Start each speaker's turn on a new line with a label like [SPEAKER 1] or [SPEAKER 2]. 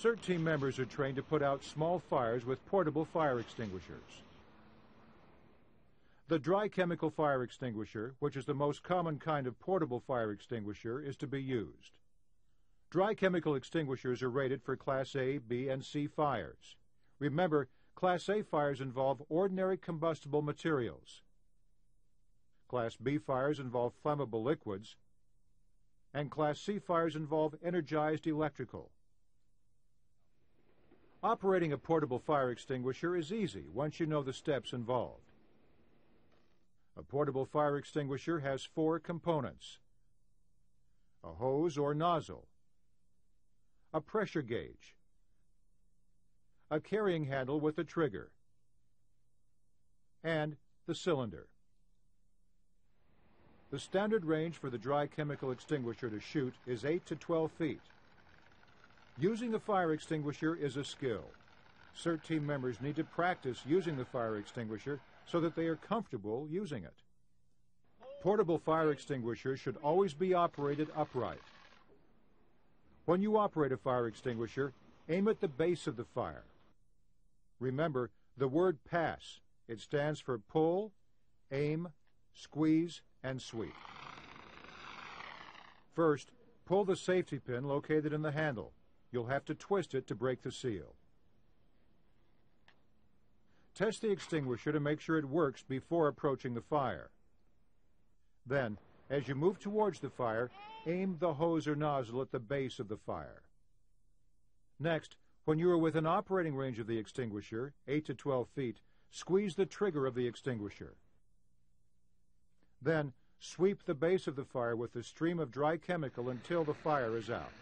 [SPEAKER 1] CERT team members are trained to put out small fires with portable fire extinguishers. The dry chemical fire extinguisher, which is the most common kind of portable fire extinguisher, is to be used. Dry chemical extinguishers are rated for Class A, B, and C fires. Remember, Class A fires involve ordinary combustible materials. Class B fires involve flammable liquids, and Class C fires involve energized electrical. Operating a portable fire extinguisher is easy once you know the steps involved. A portable fire extinguisher has four components. A hose or nozzle, a pressure gauge, a carrying handle with a trigger, and the cylinder. The standard range for the dry chemical extinguisher to shoot is 8 to 12 feet. Using a fire extinguisher is a skill. CERT team members need to practice using the fire extinguisher so that they are comfortable using it. Portable fire extinguishers should always be operated upright. When you operate a fire extinguisher, aim at the base of the fire. Remember the word PASS. It stands for pull, aim, squeeze, and sweep. First, pull the safety pin located in the handle. You'll have to twist it to break the seal. Test the extinguisher to make sure it works before approaching the fire. Then, as you move towards the fire, aim the hose or nozzle at the base of the fire. Next, when you are within operating range of the extinguisher, 8 to 12 feet, squeeze the trigger of the extinguisher. Then, sweep the base of the fire with a stream of dry chemical until the fire is out.